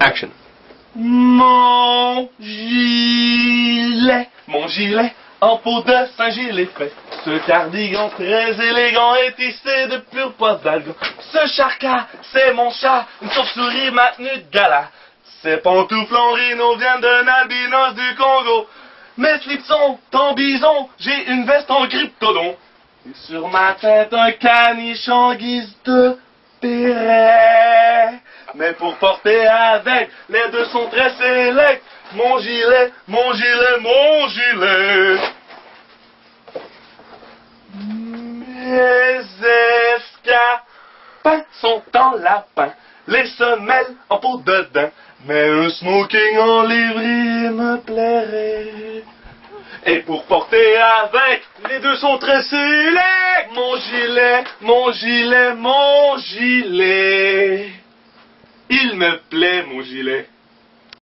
Action. Mon gilet, mon gilet en peau de Saint-Gilet fait. Ce cardigan très élégant est tissé de pur poivre d'algon. Ce charca, c'est mon chat, une chauve-souris maintenue de gala. Ces pantoufles en rhino viennent d'un albinos du Congo. Mes slips sont en bison, j'ai une veste en cryptodon. Et sur ma tête un caniche en guise de. Mais pour porter avec, les deux sont très sélects. Mon gilet, mon gilet, mon gilet. Mes escarpins sont en lapin, les semelles en peau de daim. Mais un smoking en livry me plairait. Et pour porter avec, les deux sont très sélects. Mon gilet, mon gilet, mon gilet. Me plaît, mon gilet.